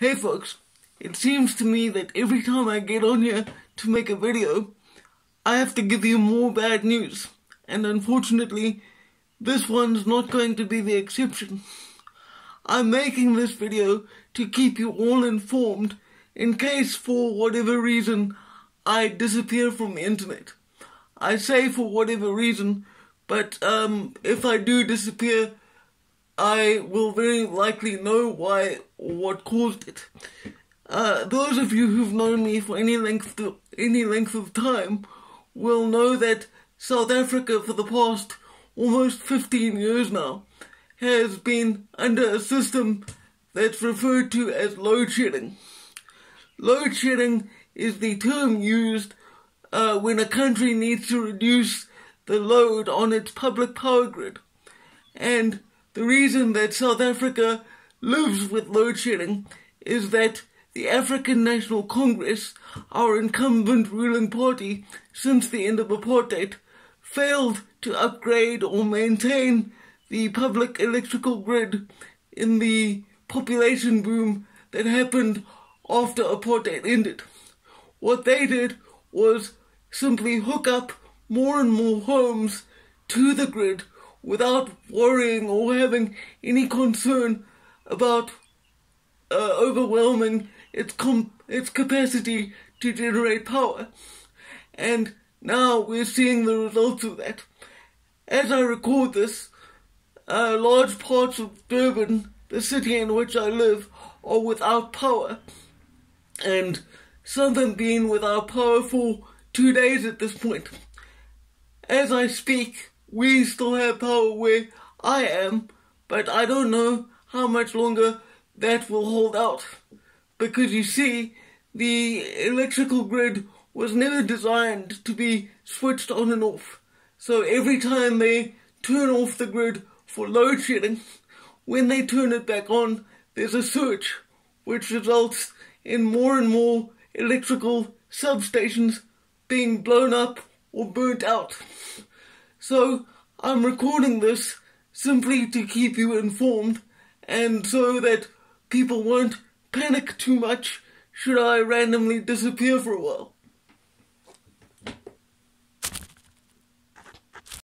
Hey folks, it seems to me that every time I get on here to make a video, I have to give you more bad news. And unfortunately, this one's not going to be the exception. I'm making this video to keep you all informed in case for whatever reason I disappear from the internet. I say for whatever reason, but um, if I do disappear, I will very likely know why what caused it. Uh, those of you who've known me for any length of, any length of time will know that South Africa for the past almost 15 years now has been under a system that's referred to as load shedding. Load shedding is the term used uh, when a country needs to reduce the load on its public power grid. And the reason that South Africa lives with load shedding is that the African National Congress, our incumbent ruling party since the end of apartheid, failed to upgrade or maintain the public electrical grid in the population boom that happened after apartheid ended. What they did was simply hook up more and more homes to the grid without worrying or having any concern about uh, overwhelming its com- its capacity to generate power. And now we're seeing the results of that. As I record this, uh, large parts of Durban, the city in which I live, are without power. And some of them being without power for two days at this point. As I speak, we still have power where I am, but I don't know how much longer that will hold out. Because you see, the electrical grid was never designed to be switched on and off. So every time they turn off the grid for load shedding, when they turn it back on, there's a surge, which results in more and more electrical substations being blown up or burnt out. So I'm recording this simply to keep you informed and so that people won't panic too much should I randomly disappear for a while.